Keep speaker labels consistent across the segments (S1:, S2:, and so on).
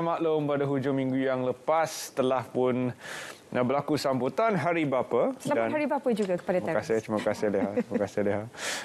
S1: Maklum pada hujung minggu yang lepas telah pun Nah, berlaku sambutan Hari Bapa.
S2: Selamat dan Hari Bapa juga kepada
S1: Terima kasih, terima kasih Leha. Terima kasih Leha.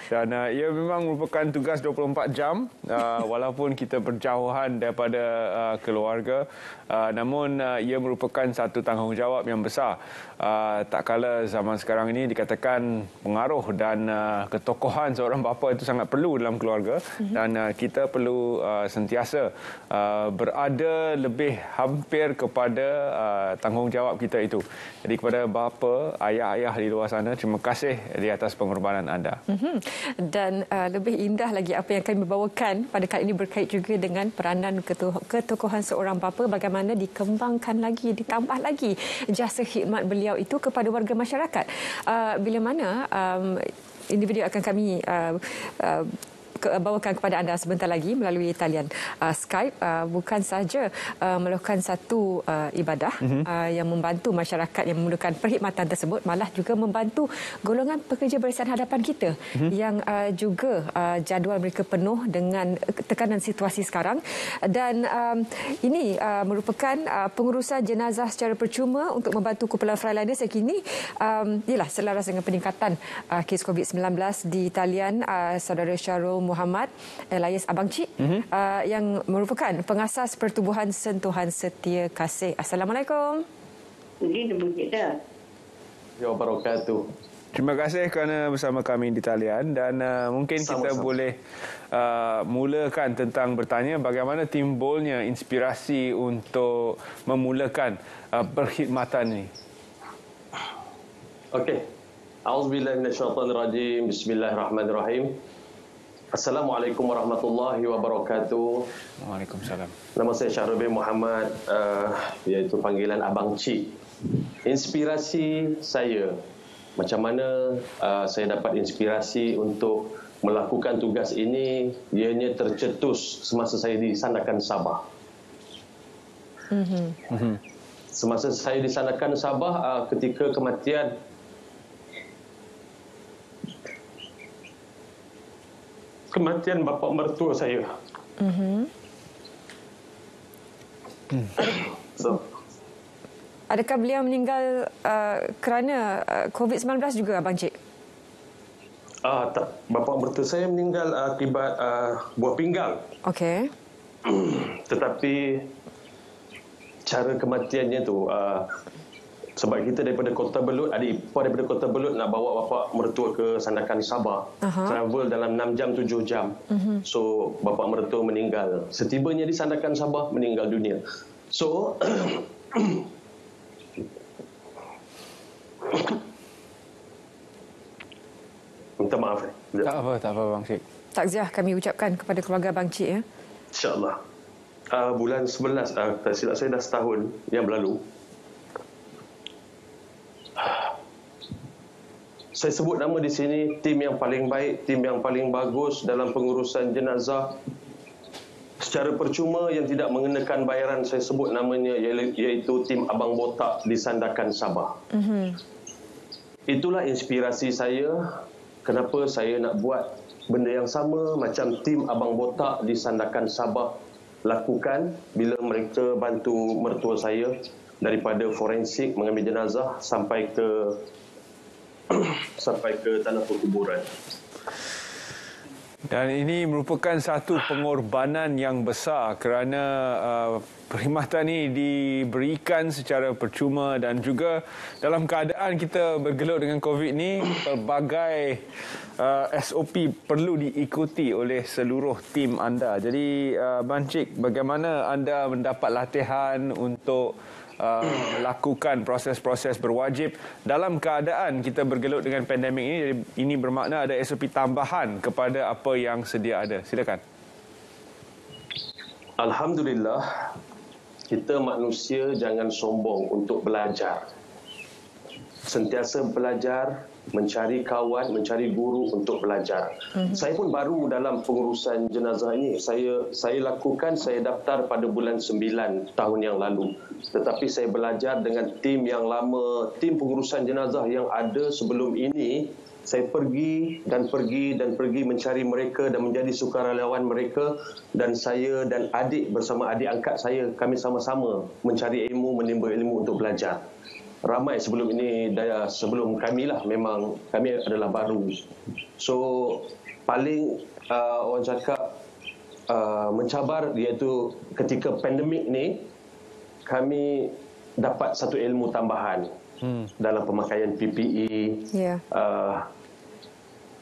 S1: Dan uh, ia memang merupakan tugas 24 jam uh, walaupun kita berjauhan daripada uh, keluarga. Uh, namun uh, ia merupakan satu tanggungjawab yang besar. Uh, tak kala zaman sekarang ini dikatakan pengaruh dan uh, ketokohan seorang bapa itu sangat perlu dalam keluarga mm-hmm. dan uh, kita perlu uh, sentiasa uh, berada lebih hampir kepada uh, tanggungjawab kita itu itu. Jadi kepada bapa, ayah-ayah di luar sana, terima kasih di atas pengorbanan anda.
S2: Mm-hmm. Dan uh, lebih indah lagi apa yang kami bawakan pada kali ini berkait juga dengan peranan ketokohan seorang bapa bagaimana dikembangkan lagi, ditambah lagi jasa khidmat beliau itu kepada warga masyarakat. Uh, bila mana um, individu akan kami uh, uh, bawakan kepada anda sebentar lagi melalui talian uh, Skype uh, bukan saja uh, melakukan satu uh, ibadah mm-hmm. uh, yang membantu masyarakat yang memerlukan perkhidmatan tersebut malah juga membantu golongan pekerja barisan hadapan kita mm-hmm. yang uh, juga uh, jadual mereka penuh dengan tekanan situasi sekarang dan um, ini uh, merupakan uh, pengurusan jenazah secara percuma untuk membantu kumpulan Freilander sekini um, ialah selaras dengan peningkatan uh, kes COVID-19 di talian uh, saudara Syarul Muhammad Elias Abang Cik mm-hmm. uh, yang merupakan pengasas Pertubuhan Sentuhan Setia Kasih. Assalamualaikum.
S3: Ini kita.
S1: Ya wabarakatuh. Terima kasih kerana bersama kami di talian dan uh, mungkin Sama-sama. kita boleh uh, mulakan tentang bertanya bagaimana timbulnya inspirasi untuk memulakan uh, perkhidmatan ini.
S4: Okey. Auzubillahi minasyaitonirrajim. Bismillahirrahmanirrahim. Assalamualaikum warahmatullahi wabarakatuh.
S1: Waalaikumsalam.
S4: Nama saya Syahrul bin Muhammad uh, iaitu panggilan Abang Cik. Inspirasi saya macam mana uh, saya dapat inspirasi untuk melakukan tugas ini ianya tercetus semasa saya di Sandakan Sabah. Mm-hmm. Semasa saya di Sandakan Sabah uh, ketika kematian kematian bapa mertua saya. Mm-hmm.
S2: So. Adakah beliau meninggal uh, kerana uh, COVID-19 juga, Abang Cik?
S4: Uh, tak. Bapa mertua saya meninggal akibat uh, buah pinggang.
S2: Okey.
S4: Tetapi cara kematiannya tu uh, sebab kita daripada Kota Belut ada ipar daripada Kota Belut nak bawa bapa mertua ke Sandakan Sabah. Uh-huh. travel dalam 6 jam 7 jam. Uh-huh. so bapa mertua meninggal. Setibanya di Sandakan Sabah meninggal dunia. So minta maaf eh.
S1: tak apa tak apa bang Cik
S2: takziah kami ucapkan kepada keluarga bang Cik ya.
S4: Insyaallah. Uh, bulan 11 uh, tak silap saya dah setahun yang berlalu saya sebut nama di sini tim yang paling baik, tim yang paling bagus dalam pengurusan jenazah secara percuma yang tidak mengenakan bayaran saya sebut namanya iaitu tim Abang Botak di Sandakan Sabah. Mm-hmm. Itulah inspirasi saya kenapa saya nak buat benda yang sama macam tim Abang Botak di Sandakan Sabah lakukan bila mereka bantu mertua saya daripada forensik mengambil jenazah sampai ke sampai ke tanah perkuburan.
S1: Dan ini merupakan satu pengorbanan yang besar kerana uh, perkhidmatan ini diberikan secara percuma dan juga dalam keadaan kita bergelut dengan COVID ini pelbagai uh, SOP perlu diikuti oleh seluruh tim anda. Jadi uh, Bancik, bagaimana anda mendapat latihan untuk uh, lakukan proses-proses berwajib dalam keadaan kita bergelut dengan pandemik ini? Jadi ini bermakna ada SOP tambahan kepada apa yang sedia ada. Silakan.
S4: Alhamdulillah kita manusia jangan sombong untuk belajar sentiasa belajar mencari kawan, mencari guru untuk belajar. Mm-hmm. Saya pun baru dalam pengurusan jenazah ini. Saya saya lakukan, saya daftar pada bulan 9 tahun yang lalu. Tetapi saya belajar dengan tim yang lama, tim pengurusan jenazah yang ada sebelum ini saya pergi dan pergi dan pergi mencari mereka dan menjadi sukarelawan mereka dan saya dan adik bersama adik angkat saya kami sama-sama mencari ilmu menimba ilmu untuk belajar ramai sebelum ini daya sebelum kami lah memang kami adalah baru so paling uh, orang cakap uh, mencabar iaitu ketika pandemik ni kami dapat satu ilmu tambahan hmm. dalam pemakaian PPE yeah. uh,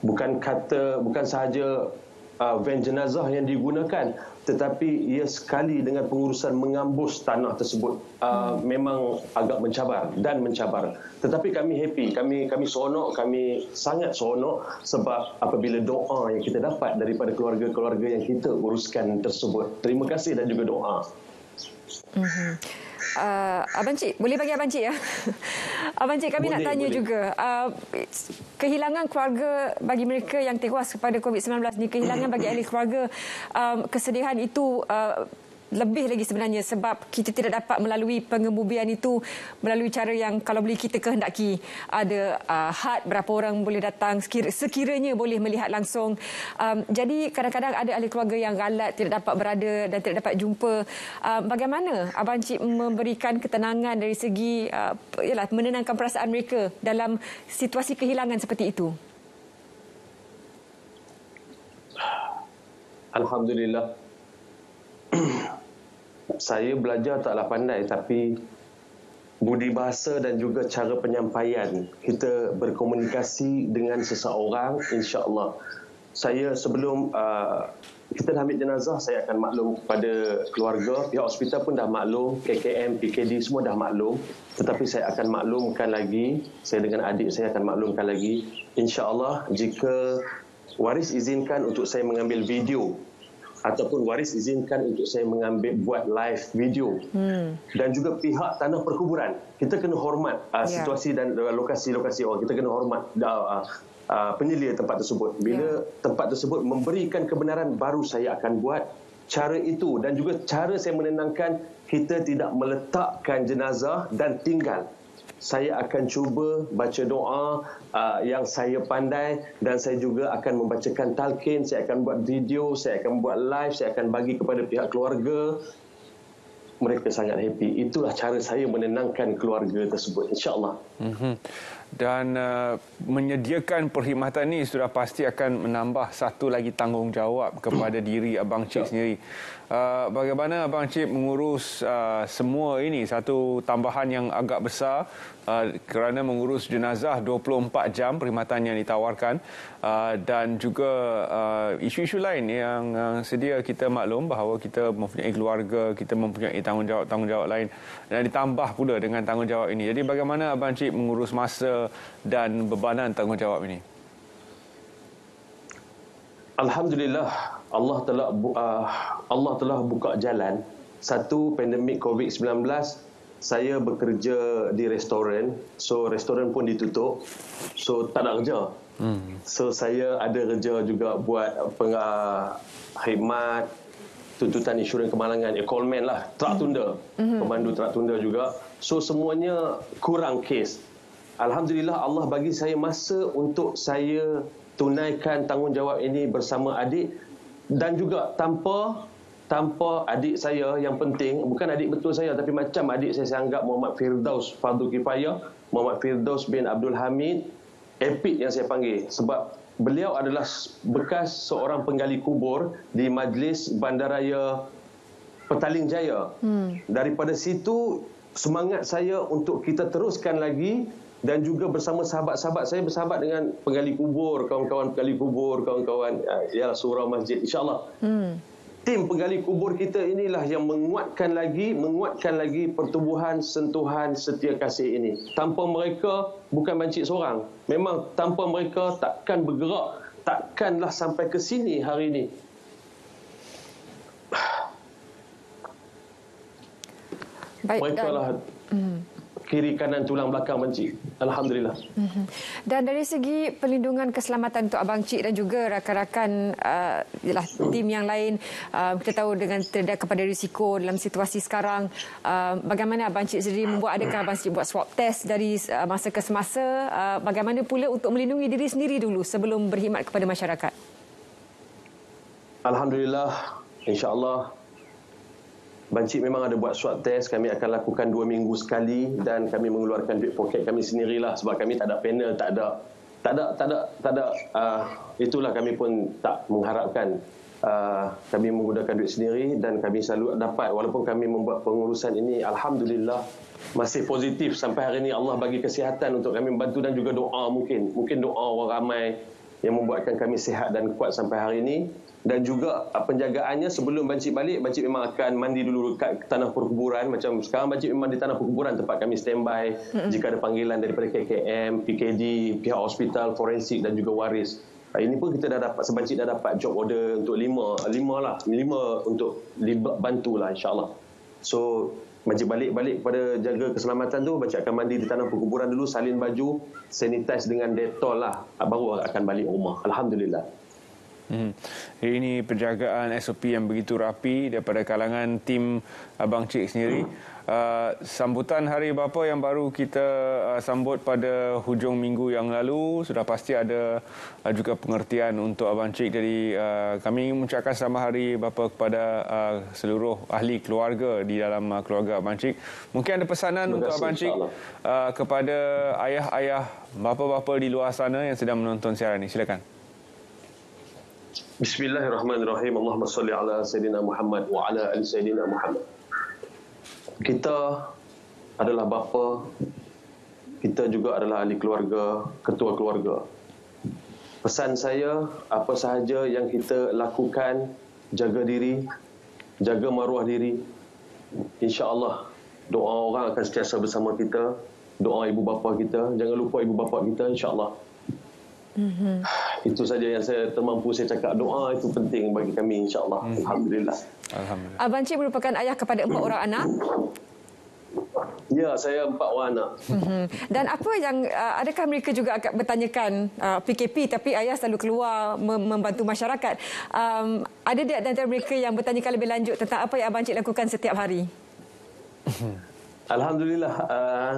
S4: bukan kata bukan sahaja uh, van jenazah yang digunakan tetapi ia sekali dengan pengurusan mengambus tanah tersebut uh, memang agak mencabar dan mencabar. Tetapi kami happy kami kami seronok kami sangat seronok sebab apabila doa yang kita dapat daripada keluarga-keluarga yang kita uruskan tersebut. Terima kasih dan juga doa
S2: mm-hmm uh, Abang Cik, boleh bagi Abang Cik ya? Abang Cik, kami boleh, nak tanya boleh. juga. Uh, kehilangan keluarga bagi mereka yang tewas kepada COVID-19 ni, kehilangan bagi ahli keluarga, um, kesedihan itu uh, lebih lagi sebenarnya sebab kita tidak dapat melalui pengemubian itu melalui cara yang kalau boleh kita kehendaki. Ada uh, had berapa orang boleh datang sekiranya boleh melihat langsung. Um, jadi kadang-kadang ada ahli keluarga yang galat tidak dapat berada dan tidak dapat jumpa. Uh, bagaimana Abang Cik memberikan ketenangan dari segi uh, yalah, menenangkan perasaan mereka dalam situasi kehilangan seperti itu?
S4: Alhamdulillah saya belajar taklah pandai tapi budi bahasa dan juga cara penyampaian. Kita berkomunikasi dengan seseorang insya-Allah. Saya sebelum uh, kita dah ambil jenazah saya akan maklum kepada keluarga. Pihak hospital pun dah maklum KKM PKD semua dah maklum. Tetapi saya akan maklumkan lagi saya dengan adik saya akan maklumkan lagi. insya-Allah jika waris izinkan untuk saya mengambil video ataupun waris izinkan untuk saya mengambil buat live video hmm. dan juga pihak tanah perkuburan kita kena hormat uh, yeah. situasi dan uh, lokasi-lokasi orang kita kena hormat uh, uh, penyelia tempat tersebut bila yeah. tempat tersebut memberikan kebenaran baru saya akan buat cara itu dan juga cara saya menenangkan kita tidak meletakkan jenazah dan tinggal saya akan cuba baca doa uh, yang saya pandai dan saya juga akan membacakan talqin, saya akan buat video, saya akan buat live, saya akan bagi kepada pihak keluarga. Mereka sangat happy. Itulah cara saya menenangkan keluarga tersebut insya-Allah. Mm-hmm
S1: dan uh, menyediakan perkhidmatan ini sudah pasti akan menambah satu lagi tanggungjawab kepada diri Abang Cik sendiri. Uh, bagaimana Abang Cik mengurus uh, semua ini satu tambahan yang agak besar uh, kerana mengurus jenazah 24 jam perkhidmatan yang ditawarkan uh, dan juga uh, isu-isu lain yang uh, sedia kita maklum bahawa kita mempunyai keluarga, kita mempunyai tanggungjawab-tanggungjawab lain dan ditambah pula dengan tanggungjawab ini. Jadi bagaimana Abang Cik mengurus masa dan bebanan tanggungjawab ini?
S4: Alhamdulillah Allah telah uh, Allah telah buka jalan satu pandemik COVID-19 saya bekerja di restoran so restoran pun ditutup so tak ada kerja hmm. so saya ada kerja juga buat pengah khidmat tuntutan insurans kemalangan. Eh, callman lah. Truck tunda. Hmm. pemandu truck tunda juga. So semuanya kurang kes. Alhamdulillah Allah bagi saya masa untuk saya tunaikan tanggungjawab ini bersama adik. Dan juga tanpa tanpa adik saya yang penting. Bukan adik betul saya tapi macam adik saya saya anggap Muhammad Firdaus Fadul Kifayah Muhammad Firdaus bin Abdul Hamid epic yang saya panggil. Sebab beliau adalah bekas seorang penggali kubur di majlis bandaraya Petaling Jaya hmm. daripada situ semangat saya untuk kita teruskan lagi dan juga bersama sahabat-sahabat saya bersahabat dengan penggali kubur, kawan-kawan penggali kubur, kawan-kawan ya surau masjid insyaallah. Hmm. Tim penggali kubur kita inilah yang menguatkan lagi, menguatkan lagi pertubuhan sentuhan setia kasih ini. Tanpa mereka bukan bancik seorang. Memang tanpa mereka takkan bergerak, takkanlah sampai ke sini hari ini. Baik, mereka lah hmm kiri kanan tulang belakang Bancik. Alhamdulillah.
S2: Mhm. Dan dari segi perlindungan keselamatan untuk Abang Cik dan juga rakan-rakan uh, yalah, tim yang lain, uh, kita tahu dengan terdedah kepada risiko dalam situasi sekarang, uh, bagaimana Abang Cik sendiri membuat, adakah Abang Cik buat swab test dari uh, masa ke semasa, uh, bagaimana pula untuk melindungi diri sendiri dulu sebelum berkhidmat kepada masyarakat?
S4: Alhamdulillah, insyaAllah Bancik memang ada buat swab test. Kami akan lakukan dua minggu sekali dan kami mengeluarkan duit poket kami sendirilah sebab kami tak ada panel, tak ada tak ada tak ada tak ada uh, itulah kami pun tak mengharapkan uh, kami menggunakan duit sendiri dan kami selalu dapat walaupun kami membuat pengurusan ini alhamdulillah masih positif sampai hari ini Allah bagi kesihatan untuk kami membantu dan juga doa mungkin mungkin doa orang ramai yang membuatkan kami sihat dan kuat sampai hari ini. Dan juga uh, penjagaannya sebelum bancik balik bancik memang akan mandi dulu kat tanah perkuburan. Macam sekarang bancik memang di tanah perkuburan tempat kami standby. Mm-hmm. jika ada panggilan daripada KKM, PKD, pihak hospital, forensik dan juga waris. Uh, ini pun kita dah dapat sebancik dah dapat job order untuk lima lima lah lima untuk bantu lah insyaAllah. So Bancik balik-balik kepada jaga keselamatan tu Bancik akan mandi di tanah perkuburan dulu Salin baju Sanitize dengan detol lah. Baru akan balik rumah. Alhamdulillah
S1: Hmm. Ini penjagaan SOP yang begitu rapi daripada kalangan tim Abang Cik sendiri. Uh, sambutan Hari Bapa yang baru kita uh, sambut pada hujung minggu yang lalu sudah pasti ada uh, juga pengertian untuk Abang Cik. Jadi uh, kami mengucapkan selamat Hari Bapa kepada uh, seluruh ahli keluarga di dalam uh, keluarga Abang Cik. Mungkin ada pesanan untuk Abang Cik uh, kepada ayah-ayah, bapa-bapa di luar sana yang sedang menonton siaran ini. Silakan.
S4: Bismillahirrahmanirrahim. Allahumma salli ala Sayyidina Muhammad wa ala ali Sayyidina Muhammad. Kita adalah bapa, kita juga adalah ahli keluarga, ketua keluarga. Pesan saya, apa sahaja yang kita lakukan, jaga diri, jaga maruah diri. InsyaAllah, doa orang akan sentiasa bersama kita. Doa ibu bapa kita. Jangan lupa ibu bapa kita, insyaAllah. Mm-hmm. Itu saja yang saya termampu saya cakap doa itu penting bagi kami insya-Allah. Mm-hmm. Alhamdulillah.
S2: Alhamdulillah. Abang Cik merupakan ayah kepada empat orang anak.
S4: Ya, saya empat orang anak.
S2: Mm-hmm. Dan apa yang uh, adakah mereka juga akan bertanyakan uh, PKP tapi ayah selalu keluar mem- membantu masyarakat. Um, ada di antara mereka yang bertanyakan lebih lanjut tentang apa yang abang Cik lakukan setiap hari?
S4: Alhamdulillah. Uh,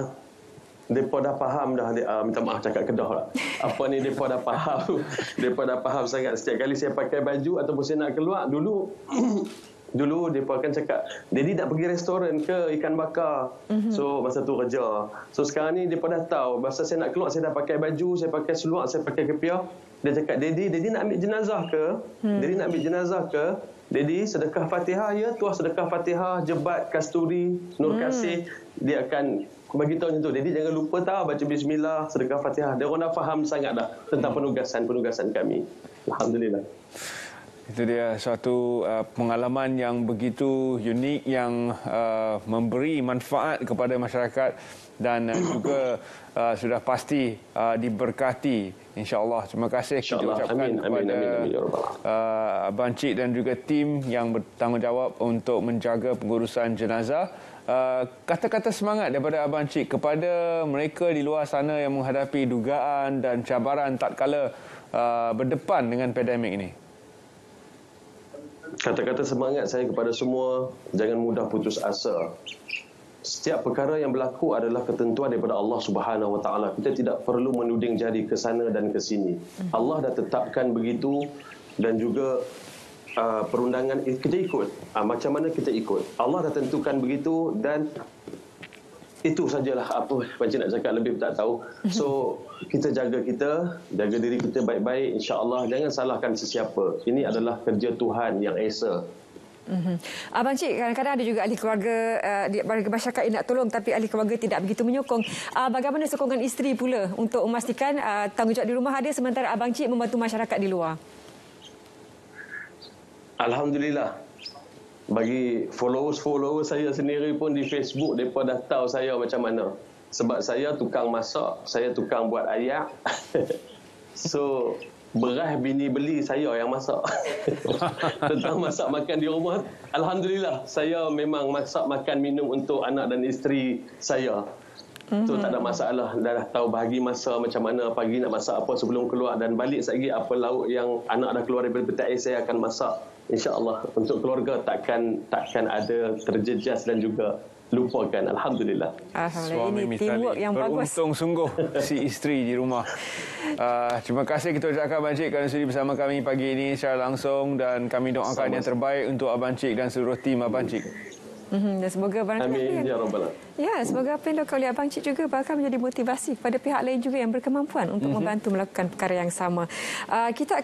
S4: Depa dah faham dah uh, minta maaf cakap kedah lah. Apa ni depa dah faham. depa dah faham sangat setiap kali saya pakai baju ataupun saya nak keluar dulu dulu depa akan cakap Daddy nak pergi restoran ke ikan bakar. Mm-hmm. So masa tu kerja. So sekarang ni depa dah tahu masa saya nak keluar saya dah pakai baju, saya pakai seluar, saya pakai kepiah. Dia cakap Daddy, Daddy nak ambil jenazah ke? Hmm. Daddy nak ambil jenazah ke? Daddy sedekah Fatihah ya, tuah sedekah Fatihah, jebat kasturi, nur hmm. kasih. Dia akan bagi tahu macam tu. Jadi jangan lupa tahu baca bismillah, sedekah Fatihah. Dia orang dah faham sangat dah tentang hmm. penugasan-penugasan kami. Alhamdulillah.
S1: Itu dia suatu uh, pengalaman yang begitu unik yang uh, memberi manfaat kepada masyarakat dan uh, juga uh, sudah pasti uh, diberkati insyaallah. Terima kasih
S4: kita ucapkan amin, kepada amin, amin, amin,
S1: uh, Abang Cik dan juga tim yang bertanggungjawab untuk menjaga pengurusan jenazah. Uh, kata-kata semangat daripada Abang Cik kepada mereka di luar sana yang menghadapi dugaan dan cabaran tak kala uh, berdepan dengan pandemik ini.
S4: Kata-kata semangat saya kepada semua, jangan mudah putus asa. Setiap perkara yang berlaku adalah ketentuan daripada Allah Subhanahu Wa Taala. Kita tidak perlu menuding jari ke sana dan ke sini. Allah dah tetapkan begitu dan juga uh, perundangan kita ikut uh, macam mana kita ikut Allah dah tentukan begitu dan itu sajalah apa macam nak cakap lebih tak tahu so kita jaga kita jaga diri kita baik-baik insya-Allah jangan salahkan sesiapa ini adalah kerja Tuhan yang esa
S2: Mm-hmm. Abang Cik, kadang-kadang ada juga ahli keluarga uh, di masyarakat yang nak tolong tapi ahli keluarga tidak begitu menyokong. Uh, bagaimana sokongan isteri pula untuk memastikan uh, tanggungjawab di rumah ada sementara Abang Cik membantu masyarakat di luar?
S4: Alhamdulillah. Bagi followers-followers saya sendiri pun di Facebook, mereka dah tahu saya macam mana. Sebab saya tukang masak, saya tukang buat ayak. so, beras bini beli saya yang masak. Tentang masak makan di rumah, Alhamdulillah. Saya memang masak makan minum untuk anak dan isteri saya. So tak ada masalah dah tahu bahagi masa macam mana pagi nak masak apa sebelum keluar dan balik lagi apa lauk yang anak dah keluar daripada peti air saya akan masak insya-Allah untuk keluarga takkan takkan ada terjejas dan juga lupakan alhamdulillah.
S2: Alhamdulillah ini teamwork yang bagus.
S1: Beruntung sungguh si isteri di rumah. Uh, terima kasih kita ucapkan Abang Cik kerana sudi bersama kami pagi ini secara langsung dan kami doakan Sama. yang terbaik untuk Abang Cik dan seluruh tim Abang Cik.
S2: Mm-hmm. Dan semoga barangkali
S4: Amin ya rabbal
S2: Ya, semoga apa yang dilakukan oleh Abang Cik juga bakal menjadi motivasi kepada pihak lain juga yang berkemampuan untuk mm-hmm. membantu melakukan perkara yang sama. Uh, kita